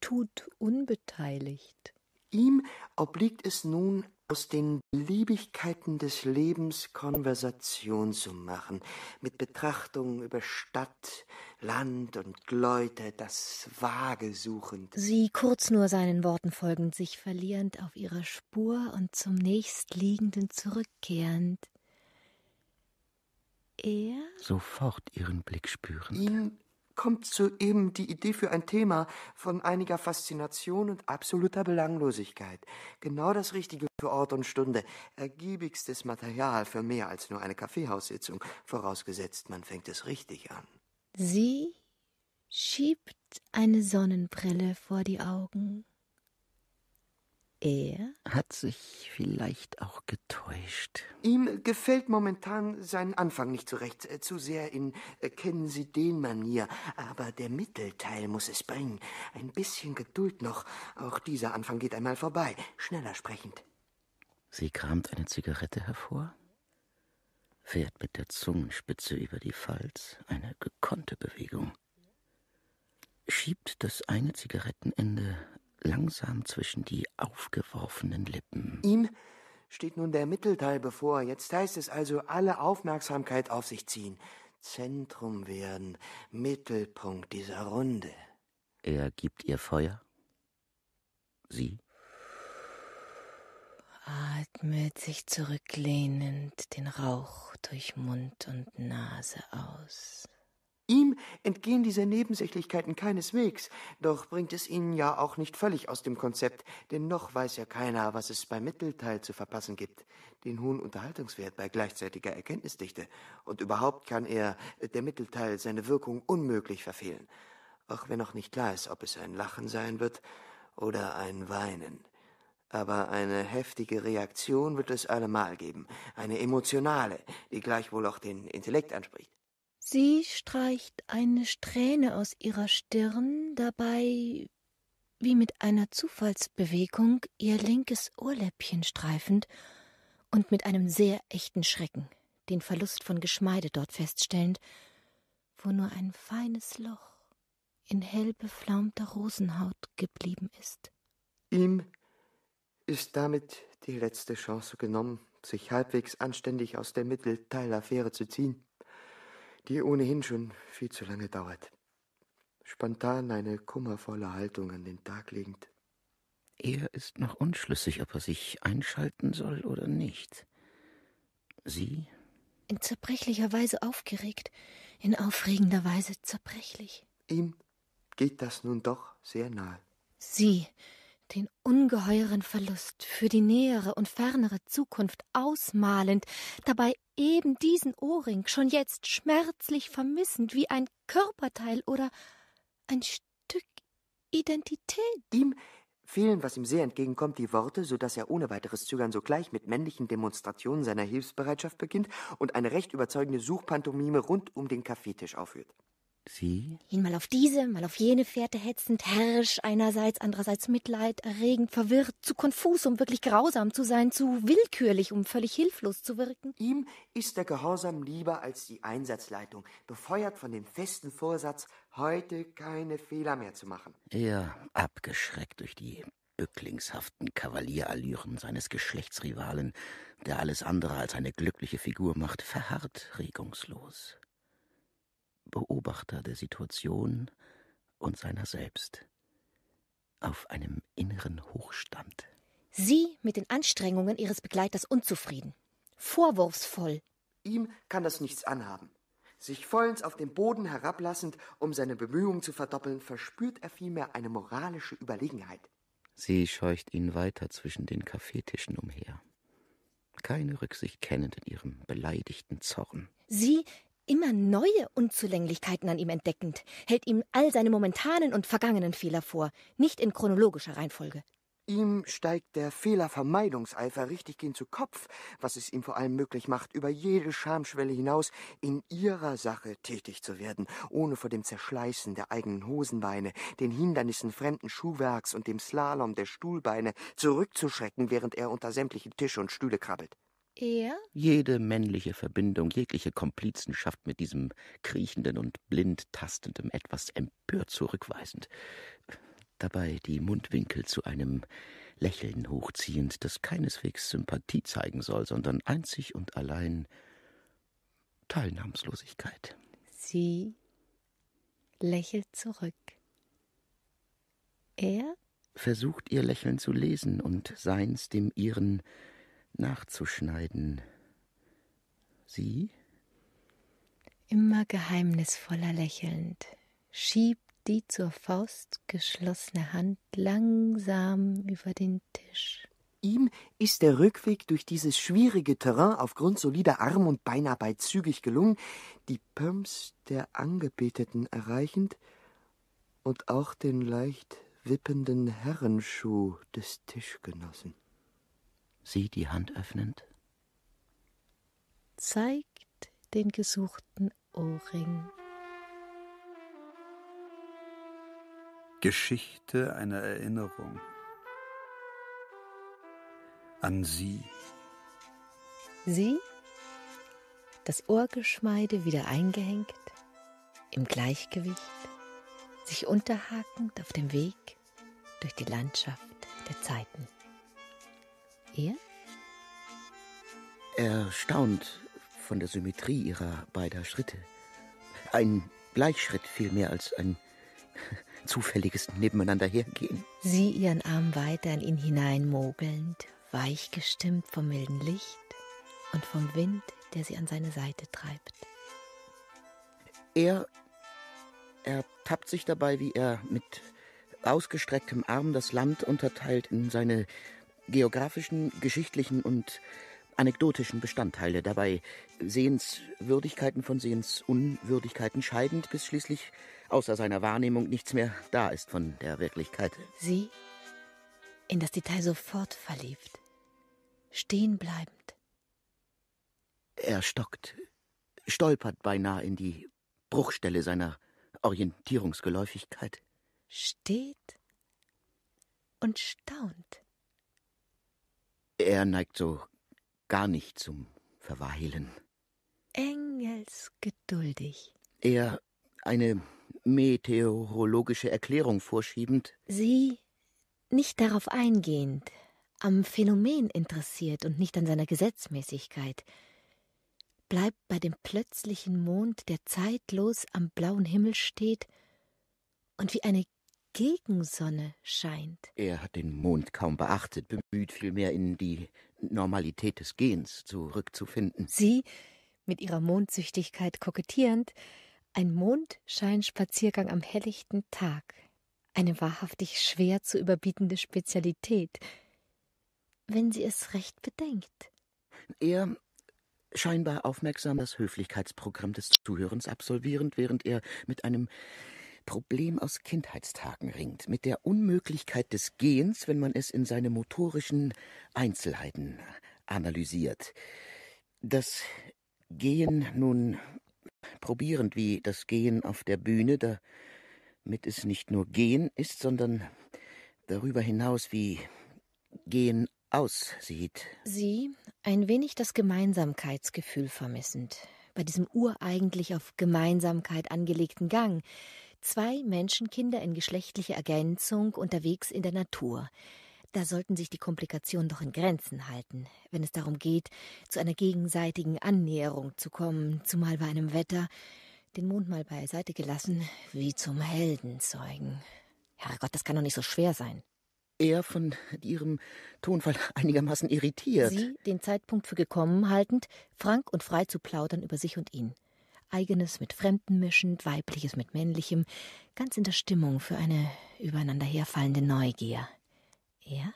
tut unbeteiligt. Ihm obliegt es nun, aus den Beliebigkeiten des Lebens Konversation zu machen, mit Betrachtungen über Stadt, Land und Leute, das Vage suchend. Sie kurz nur seinen Worten folgend, sich verlierend auf ihrer Spur und zum nächstliegenden zurückkehrend. Er sofort ihren Blick spürend. Ihm kommt soeben die Idee für ein Thema von einiger Faszination und absoluter Belanglosigkeit. Genau das Richtige für Ort und Stunde. Ergiebigstes Material für mehr als nur eine Kaffeehaussitzung, vorausgesetzt man fängt es richtig an. Sie schiebt eine Sonnenbrille vor die Augen. Er hat sich vielleicht auch getäuscht. Ihm gefällt momentan sein Anfang nicht so recht, äh, zu sehr in äh, kennen Sie den Manier, aber der Mittelteil muss es bringen. Ein bisschen Geduld noch, auch dieser Anfang geht einmal vorbei, schneller sprechend. Sie kramt eine Zigarette hervor, fährt mit der Zungenspitze über die Falz, eine gekonnte Bewegung, schiebt das eine Zigarettenende langsam zwischen die aufgeworfenen Lippen. Ihm steht nun der Mittelteil bevor. Jetzt heißt es also alle Aufmerksamkeit auf sich ziehen. Zentrum werden, Mittelpunkt dieser Runde. Er gibt ihr Feuer. Sie atmet sich zurücklehnend den Rauch durch Mund und Nase aus. Ihm entgehen diese Nebensächlichkeiten keineswegs, doch bringt es ihn ja auch nicht völlig aus dem Konzept, denn noch weiß ja keiner, was es beim Mittelteil zu verpassen gibt, den hohen Unterhaltungswert bei gleichzeitiger Erkenntnisdichte, und überhaupt kann er, der Mittelteil, seine Wirkung unmöglich verfehlen, auch wenn noch nicht klar ist, ob es ein Lachen sein wird oder ein Weinen. Aber eine heftige Reaktion wird es allemal geben, eine emotionale, die gleichwohl auch den Intellekt anspricht. Sie streicht eine Strähne aus ihrer Stirn, dabei wie mit einer Zufallsbewegung ihr linkes Ohrläppchen streifend und mit einem sehr echten Schrecken den Verlust von Geschmeide dort feststellend, wo nur ein feines Loch in hell beflaumter Rosenhaut geblieben ist. Ihm ist damit die letzte Chance genommen, sich halbwegs anständig aus der Mittelteilaffäre zu ziehen die ohnehin schon viel zu lange dauert. Spontan eine kummervolle Haltung an den Tag legend. Er ist noch unschlüssig, ob er sich einschalten soll oder nicht. Sie? In zerbrechlicher Weise aufgeregt, in aufregender Weise zerbrechlich. Ihm geht das nun doch sehr nahe. Sie, den ungeheuren Verlust für die nähere und fernere Zukunft ausmalend, dabei eben diesen Ohrring schon jetzt schmerzlich vermissend wie ein Körperteil oder ein Stück Identität. Ihm Fehlen, was ihm sehr entgegenkommt, die Worte, so dass er ohne weiteres Zögern sogleich mit männlichen Demonstrationen seiner Hilfsbereitschaft beginnt und eine recht überzeugende Suchpantomime rund um den Kaffeetisch aufführt. Sie? Ihn mal auf diese, mal auf jene Fährte hetzend, herrisch einerseits, andererseits Mitleid, erregend, verwirrt, zu konfus, um wirklich grausam zu sein, zu willkürlich, um völlig hilflos zu wirken. Ihm ist der Gehorsam lieber als die Einsatzleitung, befeuert von dem festen Vorsatz, heute keine Fehler mehr zu machen. Er, abgeschreckt durch die bücklingshaften Kavalierallüren seines Geschlechtsrivalen, der alles andere als eine glückliche Figur macht, verharrt regungslos. Beobachter der Situation und seiner selbst. Auf einem inneren Hochstand. Sie mit den Anstrengungen ihres Begleiters unzufrieden. Vorwurfsvoll. Ihm kann das nichts anhaben. Sich vollends auf den Boden herablassend, um seine Bemühungen zu verdoppeln, verspürt er vielmehr eine moralische Überlegenheit. Sie scheucht ihn weiter zwischen den Kaffeetischen umher. Keine Rücksicht kennend in ihrem beleidigten Zorn. Sie immer neue Unzulänglichkeiten an ihm entdeckend, hält ihm all seine momentanen und vergangenen Fehler vor, nicht in chronologischer Reihenfolge. Ihm steigt der Fehlervermeidungseifer richtiggehend zu Kopf, was es ihm vor allem möglich macht, über jede Schamschwelle hinaus in ihrer Sache tätig zu werden, ohne vor dem Zerschleißen der eigenen Hosenbeine, den Hindernissen fremden Schuhwerks und dem Slalom der Stuhlbeine zurückzuschrecken, während er unter sämtliche Tische und Stühle krabbelt. Er? Jede männliche Verbindung, jegliche Komplizenschaft mit diesem kriechenden und blind tastendem etwas empört zurückweisend dabei die Mundwinkel zu einem Lächeln hochziehend, das keineswegs Sympathie zeigen soll, sondern einzig und allein Teilnahmslosigkeit. Sie lächelt zurück. Er versucht ihr Lächeln zu lesen und seins dem ihren nachzuschneiden. Sie? Immer geheimnisvoller lächelnd, schiebt die zur Faust geschlossene Hand langsam über den Tisch. Ihm ist der Rückweg durch dieses schwierige Terrain aufgrund solider Arm- und Beinarbeit zügig gelungen, die Pumps der Angebeteten erreichend und auch den leicht wippenden Herrenschuh des Tischgenossen. Sie die Hand öffnend? Zeigt den gesuchten Ohrring. Geschichte einer Erinnerung an sie. Sie, das Ohrgeschmeide wieder eingehängt, im Gleichgewicht, sich unterhakend auf dem Weg durch die Landschaft der Zeiten. Er? Er staunt von der Symmetrie ihrer beider Schritte. Ein Gleichschritt vielmehr als ein zufälliges Nebeneinander hergehen. Sie ihren Arm weiter in ihn hineinmogelnd, weich gestimmt vom milden Licht und vom Wind, der sie an seine Seite treibt. Er ertappt sich dabei, wie er mit ausgestrecktem Arm das Land unterteilt in seine geografischen, geschichtlichen und anekdotischen Bestandteile, dabei Sehenswürdigkeiten von Sehensunwürdigkeiten scheidend, bis schließlich außer seiner Wahrnehmung nichts mehr da ist von der Wirklichkeit. Sie in das Detail sofort verliebt, stehen bleibend. Er stockt, stolpert beinahe in die Bruchstelle seiner Orientierungsgeläufigkeit. Steht und staunt. Er neigt so gar nicht zum Verweilen. Engelsgeduldig. Er eine meteorologische Erklärung vorschiebend. Sie nicht darauf eingehend, am Phänomen interessiert und nicht an seiner Gesetzmäßigkeit, bleibt bei dem plötzlichen Mond, der zeitlos am blauen Himmel steht und wie eine Gegensonne scheint. Er hat den Mond kaum beachtet, bemüht vielmehr in die Normalität des Gehens zurückzufinden. Sie, mit ihrer Mondsüchtigkeit kokettierend, ein Mondscheinspaziergang am helllichten Tag, eine wahrhaftig schwer zu überbietende Spezialität, wenn sie es recht bedenkt. Er scheinbar aufmerksam das Höflichkeitsprogramm des Zuhörens absolvierend, während er mit einem Problem aus Kindheitstagen ringt, mit der Unmöglichkeit des Gehens, wenn man es in seine motorischen Einzelheiten analysiert. Das Gehen nun probierend wie das Gehen auf der Bühne, damit es nicht nur Gehen ist, sondern darüber hinaus wie Gehen aussieht. Sie, ein wenig das Gemeinsamkeitsgefühl vermissend, bei diesem ureigentlich auf Gemeinsamkeit angelegten Gang. Zwei Menschenkinder in geschlechtlicher Ergänzung unterwegs in der Natur. Da sollten sich die Komplikationen doch in Grenzen halten, wenn es darum geht, zu einer gegenseitigen Annäherung zu kommen, zumal bei einem Wetter, den Mond mal beiseite gelassen, wie zum Heldenzeugen. Herrgott, das kann doch nicht so schwer sein. Er von Ihrem Tonfall einigermaßen irritiert. Sie, den Zeitpunkt für gekommen haltend, frank und frei zu plaudern über sich und ihn. Eigenes mit Fremden mischend, Weibliches mit Männlichem, ganz in der Stimmung für eine übereinander herfallende Neugier. Er?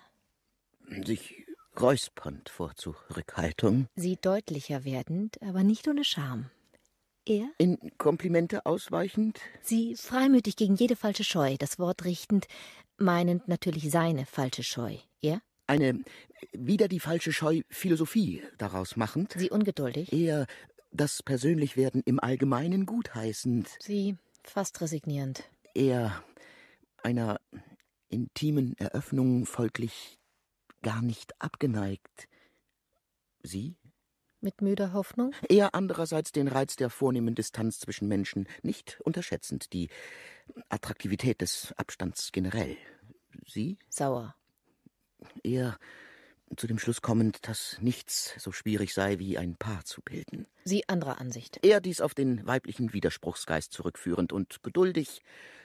Sich räuspernd vor Zurückhaltung. Sie deutlicher werdend, aber nicht ohne Scham. Er? In Komplimente ausweichend? Sie freimütig gegen jede falsche Scheu, das Wort richtend, meinend natürlich seine falsche Scheu. Er? Eine wieder die falsche Scheu Philosophie daraus machend? Sie ungeduldig? Er das Persönlichwerden im Allgemeinen gutheißend? Sie fast resignierend. Er einer intimen Eröffnung folglich gar nicht abgeneigt. Sie? Mit müder Hoffnung? Er andererseits den Reiz der vornehmen Distanz zwischen Menschen nicht unterschätzend, die Attraktivität des Abstands generell. Sie? Sauer. Er zu dem Schluss kommend, dass nichts so schwierig sei, wie ein Paar zu bilden. Sie anderer Ansicht. Er dies auf den weiblichen Widerspruchsgeist zurückführend und geduldig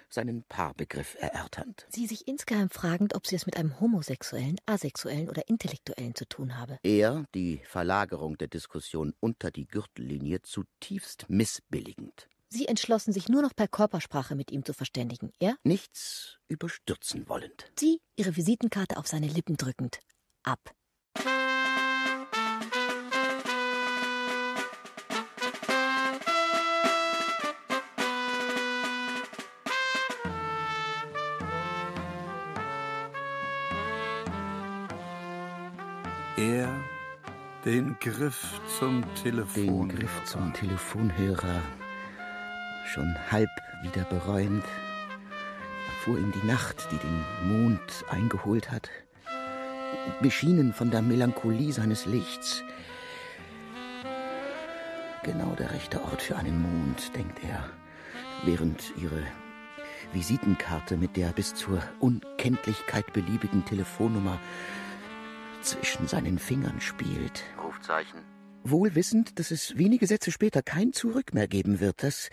seinen Paarbegriff erörternd. Sie sich insgeheim fragend, ob sie es mit einem Homosexuellen, Asexuellen oder Intellektuellen zu tun habe. Er die Verlagerung der Diskussion unter die Gürtellinie zutiefst missbilligend. Sie entschlossen sich nur noch per Körpersprache mit ihm zu verständigen, er? Nichts überstürzen wollend. Sie, ihre Visitenkarte auf seine Lippen drückend. Ab. Den Griff zum Telefon. Den Griff zum Telefonhörer schon halb wieder bereuend, fuhr ihm die Nacht, die den Mond eingeholt hat, beschienen von der Melancholie seines Lichts. Genau der rechte Ort für einen Mond, denkt er, während ihre Visitenkarte mit der bis zur Unkenntlichkeit beliebigen Telefonnummer zwischen seinen Fingern spielt. Rufzeichen. Wohl wissend, dass es wenige Sätze später kein Zurück mehr geben wird, dass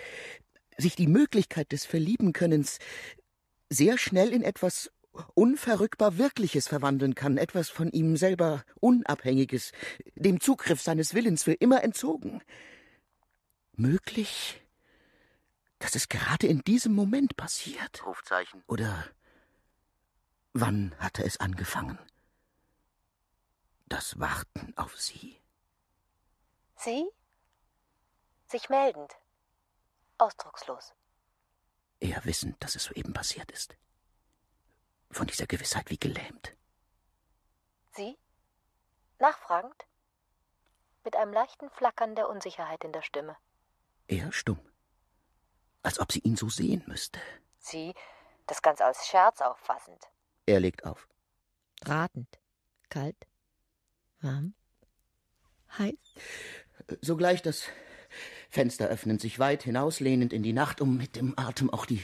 sich die Möglichkeit des Verliebenkönnens sehr schnell in etwas unverrückbar Wirkliches verwandeln kann, etwas von ihm selber Unabhängiges, dem Zugriff seines Willens für immer entzogen. Möglich, dass es gerade in diesem Moment passiert. Rufzeichen. Oder wann hatte es angefangen? Das Warten auf sie. Sie? Sich meldend. Ausdruckslos. Er wissend, dass es soeben passiert ist. Von dieser Gewissheit wie gelähmt. Sie? Nachfragend? Mit einem leichten Flackern der Unsicherheit in der Stimme. Er stumm. Als ob sie ihn so sehen müsste. Sie, das ganz als Scherz auffassend. Er legt auf. Ratend. Kalt. Warm. Heiß. Sogleich das Fenster öffnen, sich weit hinauslehnend in die Nacht, um mit dem Atem auch die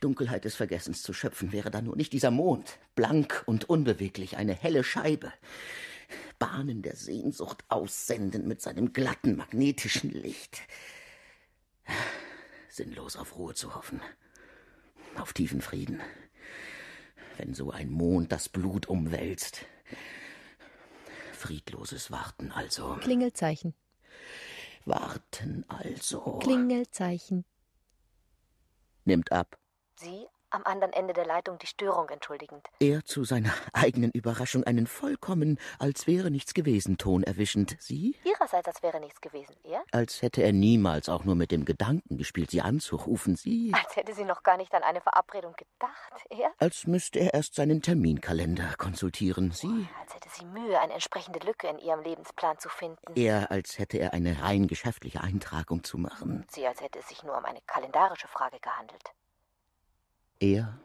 Dunkelheit des Vergessens zu schöpfen, wäre da nur nicht dieser Mond, blank und unbeweglich, eine helle Scheibe, Bahnen der Sehnsucht aussendend mit seinem glatten magnetischen Licht. Sinnlos auf Ruhe zu hoffen, auf tiefen Frieden, wenn so ein Mond das Blut umwälzt. Friedloses Warten also. Klingelzeichen. Warten also. Klingelzeichen. Nimmt ab. Sie am anderen Ende der Leitung die Störung entschuldigend. Er zu seiner eigenen Überraschung einen vollkommen, als wäre nichts gewesen, Ton erwischend. Sie? Ihrerseits, als wäre nichts gewesen. Er? Als hätte er niemals auch nur mit dem Gedanken gespielt, sie anzurufen. Sie? Als hätte sie noch gar nicht an eine Verabredung gedacht. Er? Als müsste er erst seinen Terminkalender konsultieren. Sie? Als hätte sie Mühe, eine entsprechende Lücke in ihrem Lebensplan zu finden. Er, als hätte er eine rein geschäftliche Eintragung zu machen. Sie, als hätte es sich nur um eine kalendarische Frage gehandelt. Er,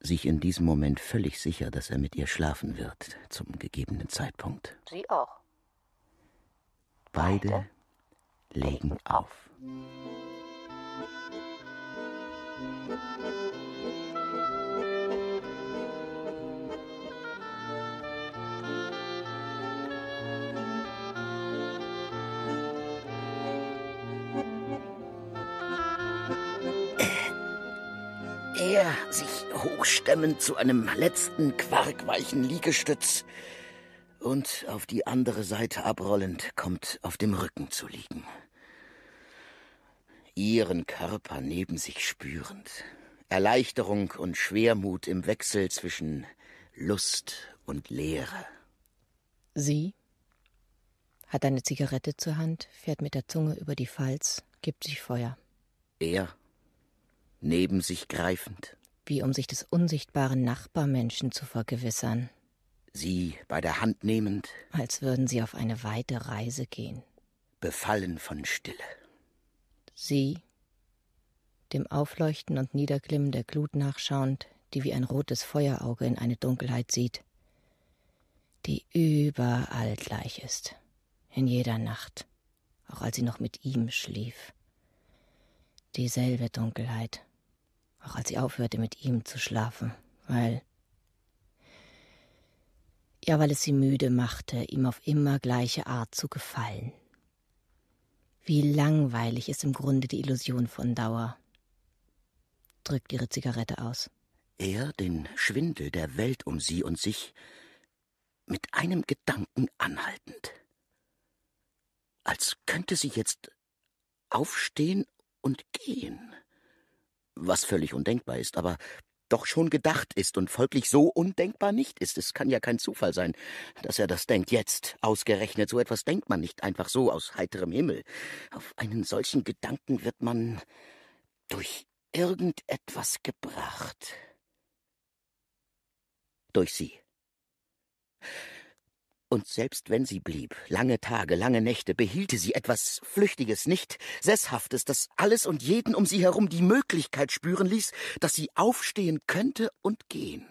sich in diesem Moment völlig sicher, dass er mit ihr schlafen wird, zum gegebenen Zeitpunkt. Sie auch. Beide legen auf. Er sich hochstemmend zu einem letzten quarkweichen Liegestütz und auf die andere Seite abrollend kommt auf dem Rücken zu liegen. Ihren Körper neben sich spürend, Erleichterung und Schwermut im Wechsel zwischen Lust und Leere. Sie hat eine Zigarette zur Hand, fährt mit der Zunge über die Falz, gibt sich Feuer. Er neben sich greifend. Wie um sich des unsichtbaren Nachbarmenschen zu vergewissern. Sie bei der Hand nehmend. Als würden sie auf eine weite Reise gehen. Befallen von Stille. Sie, dem Aufleuchten und Niederglimmen der Glut nachschauend, die wie ein rotes Feuerauge in eine Dunkelheit sieht, die überall gleich ist, in jeder Nacht, auch als sie noch mit ihm schlief. Dieselbe Dunkelheit, auch als sie aufhörte, mit ihm zu schlafen, weil. Ja, weil es sie müde machte, ihm auf immer gleiche Art zu gefallen. Wie langweilig ist im Grunde die Illusion von Dauer. Drückt ihre Zigarette aus. Er den Schwindel der Welt um sie und sich mit einem Gedanken anhaltend. Als könnte sie jetzt aufstehen und gehen was völlig undenkbar ist, aber doch schon gedacht ist und folglich so undenkbar nicht ist. Es kann ja kein Zufall sein, dass er das denkt. Jetzt, ausgerechnet, so etwas denkt man nicht einfach so aus heiterem Himmel. Auf einen solchen Gedanken wird man durch irgendetwas gebracht. Durch sie. Und selbst wenn sie blieb, lange Tage, lange Nächte, behielte sie etwas Flüchtiges, nicht Sesshaftes, das alles und jeden um sie herum die Möglichkeit spüren ließ, dass sie aufstehen könnte und gehen.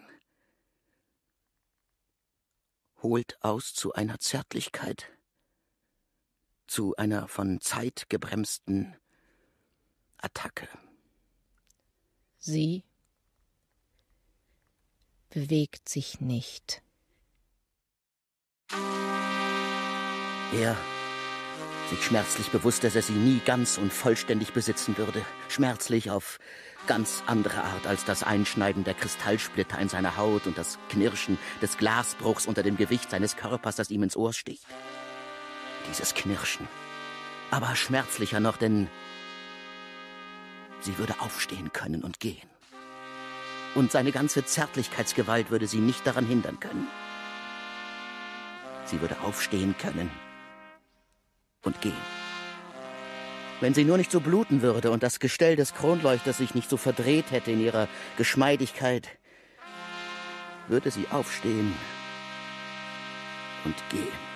Holt aus zu einer Zärtlichkeit, zu einer von Zeit gebremsten Attacke. Sie bewegt sich nicht. Er, sich schmerzlich bewusst, dass er sie nie ganz und vollständig besitzen würde, schmerzlich auf ganz andere Art als das Einschneiden der Kristallsplitter in seiner Haut und das Knirschen des Glasbruchs unter dem Gewicht seines Körpers, das ihm ins Ohr sticht. Dieses Knirschen. Aber schmerzlicher noch, denn sie würde aufstehen können und gehen. Und seine ganze Zärtlichkeitsgewalt würde sie nicht daran hindern können. Sie würde aufstehen können und gehen. Wenn sie nur nicht so bluten würde und das Gestell des Kronleuchters sich nicht so verdreht hätte in ihrer Geschmeidigkeit, würde sie aufstehen und gehen.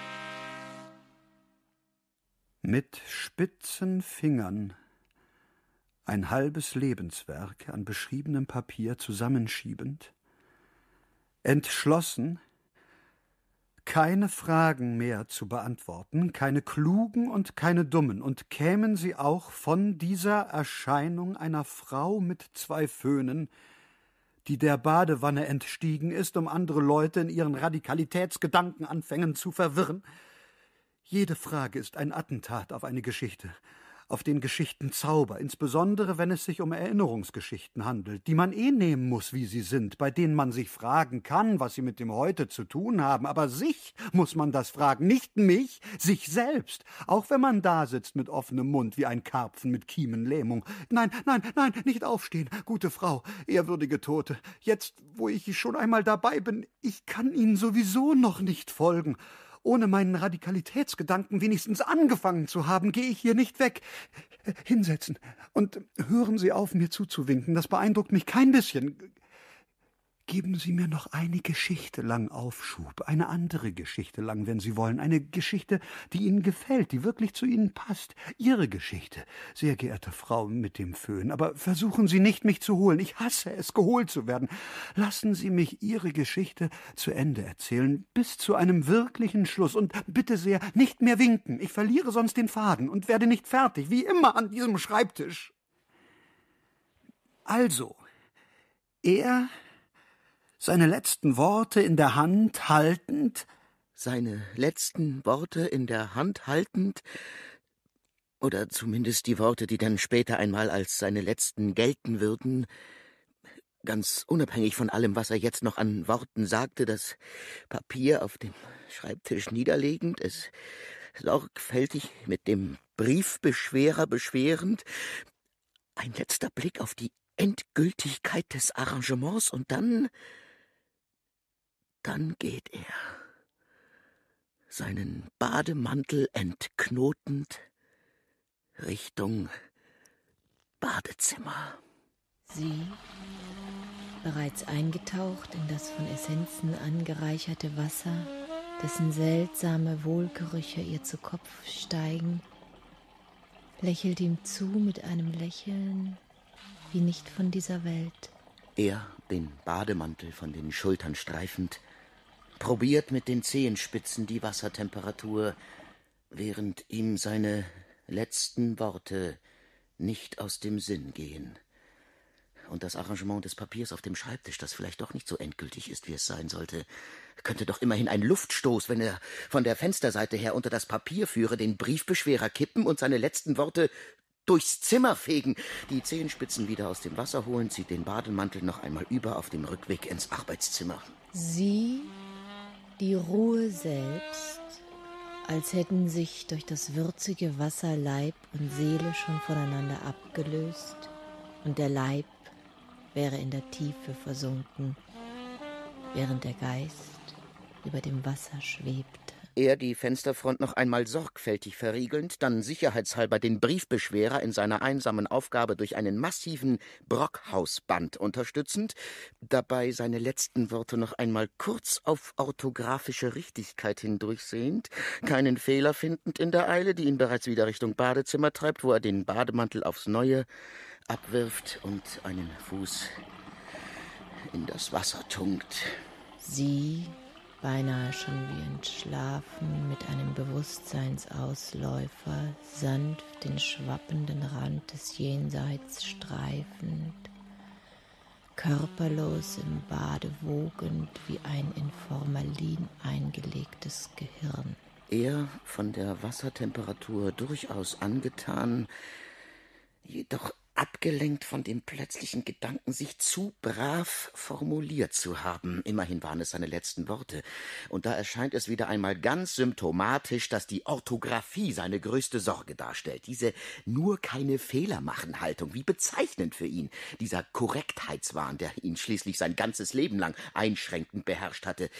Mit spitzen Fingern ein halbes Lebenswerk an beschriebenem Papier zusammenschiebend, entschlossen, keine Fragen mehr zu beantworten, keine klugen und keine dummen, und kämen sie auch von dieser Erscheinung einer Frau mit zwei Föhnen, die der Badewanne entstiegen ist, um andere Leute in ihren Radikalitätsgedankenanfängen zu verwirren. Jede Frage ist ein Attentat auf eine Geschichte, auf den Geschichtenzauber, insbesondere wenn es sich um Erinnerungsgeschichten handelt, die man eh nehmen muss, wie sie sind, bei denen man sich fragen kann, was sie mit dem Heute zu tun haben, aber sich muss man das fragen, nicht mich, sich selbst, auch wenn man da sitzt mit offenem Mund wie ein Karpfen mit Kiemenlähmung. Nein, nein, nein, nicht aufstehen, gute Frau, ehrwürdige Tote, jetzt, wo ich schon einmal dabei bin, ich kann Ihnen sowieso noch nicht folgen. Ohne meinen Radikalitätsgedanken wenigstens angefangen zu haben, gehe ich hier nicht weg. Hinsetzen und hören Sie auf, mir zuzuwinken. Das beeindruckt mich kein bisschen. Geben Sie mir noch eine Geschichte lang Aufschub, eine andere Geschichte lang, wenn Sie wollen, eine Geschichte, die Ihnen gefällt, die wirklich zu Ihnen passt. Ihre Geschichte, sehr geehrte Frau mit dem Föhn. Aber versuchen Sie nicht, mich zu holen. Ich hasse es, geholt zu werden. Lassen Sie mich Ihre Geschichte zu Ende erzählen, bis zu einem wirklichen Schluss. Und bitte sehr, nicht mehr winken. Ich verliere sonst den Faden und werde nicht fertig, wie immer an diesem Schreibtisch. Also, er seine letzten Worte in der Hand haltend, seine letzten Worte in der Hand haltend, oder zumindest die Worte, die dann später einmal als seine letzten gelten würden, ganz unabhängig von allem, was er jetzt noch an Worten sagte, das Papier auf dem Schreibtisch niederlegend, es sorgfältig mit dem Briefbeschwerer beschwerend, ein letzter Blick auf die Endgültigkeit des Arrangements und dann dann geht er, seinen Bademantel entknotend, Richtung Badezimmer. Sie, bereits eingetaucht in das von Essenzen angereicherte Wasser, dessen seltsame Wohlgerüche ihr zu Kopf steigen, lächelt ihm zu mit einem Lächeln wie nicht von dieser Welt. Er, den Bademantel von den Schultern streifend, probiert mit den Zehenspitzen die Wassertemperatur, während ihm seine letzten Worte nicht aus dem Sinn gehen. Und das Arrangement des Papiers auf dem Schreibtisch, das vielleicht doch nicht so endgültig ist, wie es sein sollte, könnte doch immerhin ein Luftstoß, wenn er von der Fensterseite her unter das Papier führe, den Briefbeschwerer kippen und seine letzten Worte durchs Zimmer fegen, die Zehenspitzen wieder aus dem Wasser holen, zieht den Bademantel noch einmal über auf dem Rückweg ins Arbeitszimmer. Sie die Ruhe selbst, als hätten sich durch das würzige Wasser Leib und Seele schon voneinander abgelöst und der Leib wäre in der Tiefe versunken, während der Geist über dem Wasser schwebt. Er die Fensterfront noch einmal sorgfältig verriegelnd, dann sicherheitshalber den Briefbeschwerer in seiner einsamen Aufgabe durch einen massiven Brockhausband unterstützend, dabei seine letzten Worte noch einmal kurz auf orthografische Richtigkeit hindurchsehend, keinen Fehler findend in der Eile, die ihn bereits wieder Richtung Badezimmer treibt, wo er den Bademantel aufs Neue abwirft und einen Fuß in das Wasser tunkt. Sie beinahe schon wie entschlafen, mit einem Bewusstseinsausläufer, sanft den schwappenden Rand des Jenseits streifend, körperlos im Bade wogend wie ein in Formalin eingelegtes Gehirn. Er, von der Wassertemperatur durchaus angetan, jedoch abgelenkt von dem plötzlichen Gedanken, sich zu brav formuliert zu haben. Immerhin waren es seine letzten Worte. Und da erscheint es wieder einmal ganz symptomatisch, dass die Orthographie seine größte Sorge darstellt. Diese nur keine Fehler machen Haltung. Wie bezeichnend für ihn. Dieser Korrektheitswahn, der ihn schließlich sein ganzes Leben lang einschränkend beherrscht hatte.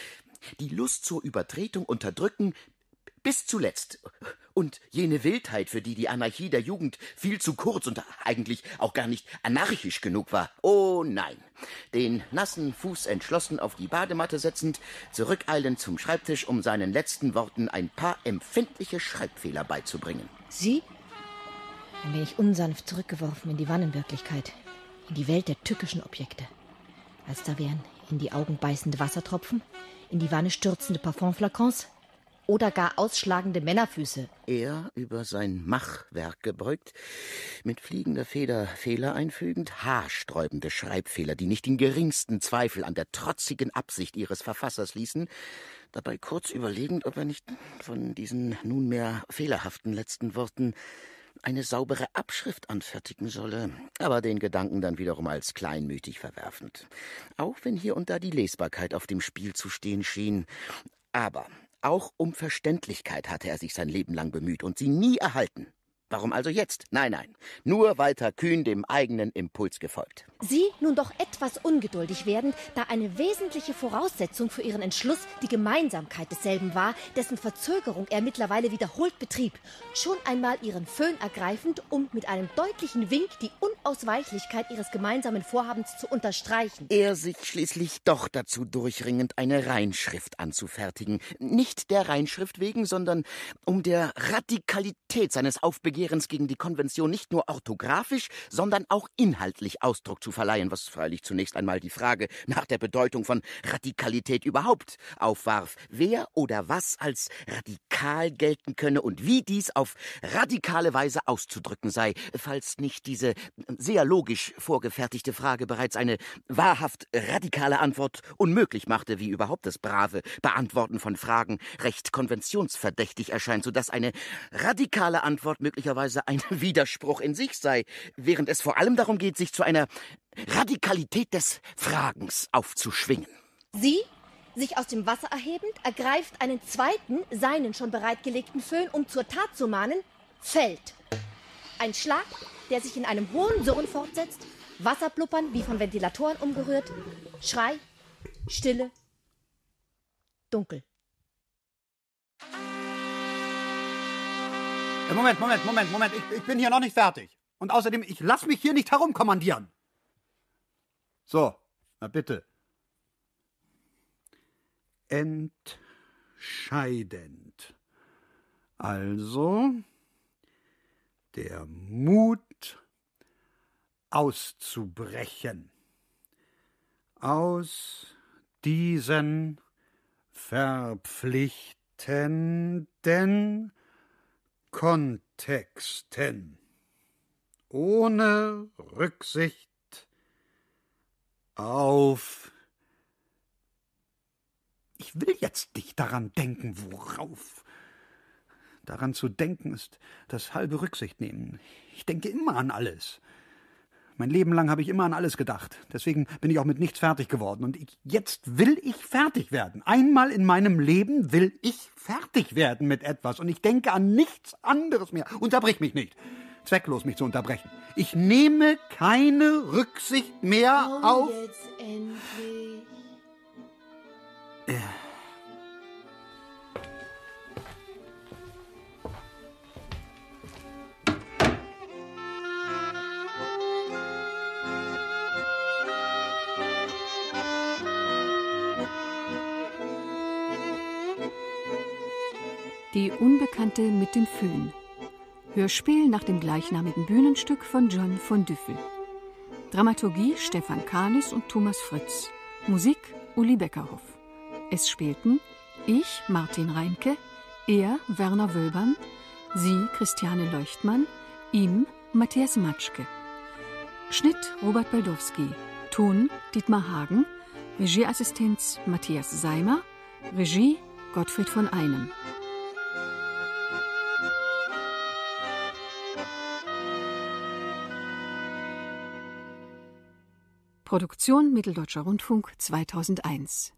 Die Lust zur Übertretung unterdrücken, bis zuletzt. Und jene Wildheit, für die die Anarchie der Jugend viel zu kurz und eigentlich auch gar nicht anarchisch genug war. Oh nein. Den nassen Fuß entschlossen auf die Badematte setzend, zurückeilend zum Schreibtisch, um seinen letzten Worten ein paar empfindliche Schreibfehler beizubringen. Sie? Ein wenig unsanft zurückgeworfen in die Wannenwirklichkeit, in die Welt der tückischen Objekte. Als da wären in die Augen beißende Wassertropfen, in die Wanne stürzende Parfumflakons, oder gar ausschlagende Männerfüße. Er, über sein Machwerk gebeugt, mit fliegender Feder Fehler einfügend, haarsträubende Schreibfehler, die nicht den geringsten Zweifel an der trotzigen Absicht ihres Verfassers ließen, dabei kurz überlegend, ob er nicht von diesen nunmehr fehlerhaften letzten Worten eine saubere Abschrift anfertigen solle, aber den Gedanken dann wiederum als kleinmütig verwerfend. Auch wenn hier und da die Lesbarkeit auf dem Spiel zu stehen schien. Aber auch um Verständlichkeit hatte er sich sein Leben lang bemüht und sie nie erhalten. Warum also jetzt? Nein, nein. Nur weiter kühn dem eigenen Impuls gefolgt. Sie nun doch etwas ungeduldig werden, da eine wesentliche Voraussetzung für ihren Entschluss die Gemeinsamkeit desselben war, dessen Verzögerung er mittlerweile wiederholt betrieb. Schon einmal ihren Föhn ergreifend, um mit einem deutlichen Wink die Unausweichlichkeit ihres gemeinsamen Vorhabens zu unterstreichen. Er sich schließlich doch dazu durchringend, eine Reinschrift anzufertigen. Nicht der Reinschrift wegen, sondern um der Radikalität seines Aufbegehrens Begehrens gegen die Konvention nicht nur orthografisch, sondern auch inhaltlich Ausdruck zu verleihen, was freilich zunächst einmal die Frage nach der Bedeutung von Radikalität überhaupt aufwarf. Wer oder was als radikal gelten könne und wie dies auf radikale Weise auszudrücken sei, falls nicht diese sehr logisch vorgefertigte Frage bereits eine wahrhaft radikale Antwort unmöglich machte, wie überhaupt das brave Beantworten von Fragen recht konventionsverdächtig erscheint, so dass eine radikale Antwort möglicherweise ein Widerspruch in sich sei, während es vor allem darum geht, sich zu einer Radikalität des Fragens aufzuschwingen. Sie, sich aus dem Wasser erhebend, ergreift einen zweiten, seinen schon bereitgelegten Föhn, um zur Tat zu mahnen, fällt. Ein Schlag, der sich in einem hohen Surren fortsetzt, Wasserblubbern wie von Ventilatoren umgerührt, Schrei, Stille, Dunkel. Äh, Moment, Moment, Moment, Moment. Ich, ich bin hier noch nicht fertig. Und außerdem, ich lass mich hier nicht herumkommandieren. So, na bitte. Entscheidend. Also der Mut auszubrechen aus diesen verpflichtenden Kontexten, ohne Rücksicht auf. Ich will jetzt nicht daran denken, worauf. Daran zu denken ist das halbe Rücksicht nehmen. Ich denke immer an alles. Mein Leben lang habe ich immer an alles gedacht. Deswegen bin ich auch mit nichts fertig geworden. Und ich, jetzt will ich fertig werden. Einmal in meinem Leben will ich fertig werden mit etwas. Und ich denke an nichts anderes mehr. Unterbrich mich nicht. Zwecklos, mich zu unterbrechen. Ich nehme keine Rücksicht mehr Komm auf. jetzt endlich. Die Unbekannte mit dem Föhn. Hörspiel nach dem gleichnamigen Bühnenstück von John von Düffel. Dramaturgie Stefan Kahnis und Thomas Fritz. Musik Uli Beckerhoff. Es spielten ich, Martin Reinke, er, Werner Wölbern, sie, Christiane Leuchtmann, ihm, Matthias Matschke. Schnitt Robert Baldowski. Ton Dietmar Hagen. Regieassistenz Matthias Seimer. Regie Gottfried von Einem. Produktion Mitteldeutscher Rundfunk 2001